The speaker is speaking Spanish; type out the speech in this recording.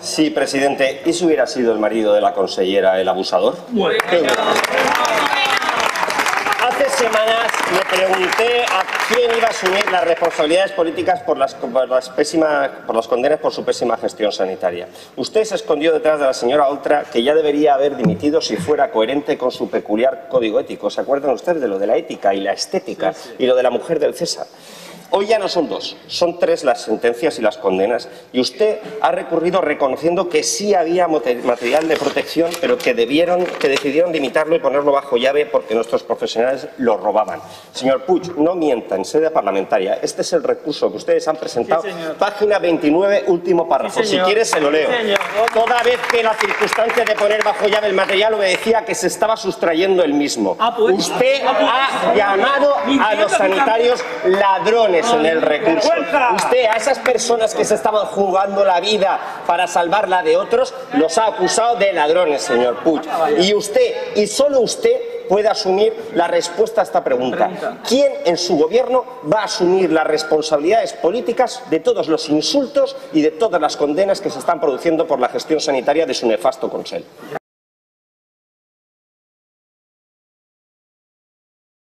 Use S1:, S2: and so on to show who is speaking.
S1: Sí, presidente. ¿Y si hubiera sido el marido de la consellera el abusador? ¿Qué hubiera Hace semanas le pregunté a quién iba a asumir las responsabilidades políticas por las, por las, por las condenas por su pésima gestión sanitaria. Usted se escondió detrás de la señora Oltra, que ya debería haber dimitido si fuera coherente con su peculiar código ético. ¿Se acuerdan ustedes de lo de la ética y la estética y lo de la mujer del César? Hoy ya no son dos, son tres las sentencias y las condenas. Y usted ha recurrido reconociendo que sí había material de protección, pero que, debieron, que decidieron limitarlo y ponerlo bajo llave porque nuestros profesionales lo robaban. Señor Puig, no mienta en sede parlamentaria. Este es el recurso que ustedes han presentado. Página 29, último párrafo. si quiere, se lo leo. Toda vez que la circunstancia de poner bajo llave el material obedecía que se estaba sustrayendo el mismo.
S2: Ah, pues.
S1: Usted ha llamado a los sanitarios ladrones en el recurso. Usted a esas personas que se estaban jugando la vida para salvarla de otros, los ha acusado de ladrones, señor Puig. Y usted, y solo usted, puede asumir la respuesta a esta pregunta. ¿Quién en su gobierno va a asumir las responsabilidades políticas de todos los insultos y de todas las condenas que se están produciendo por la gestión sanitaria de su nefasto Consell?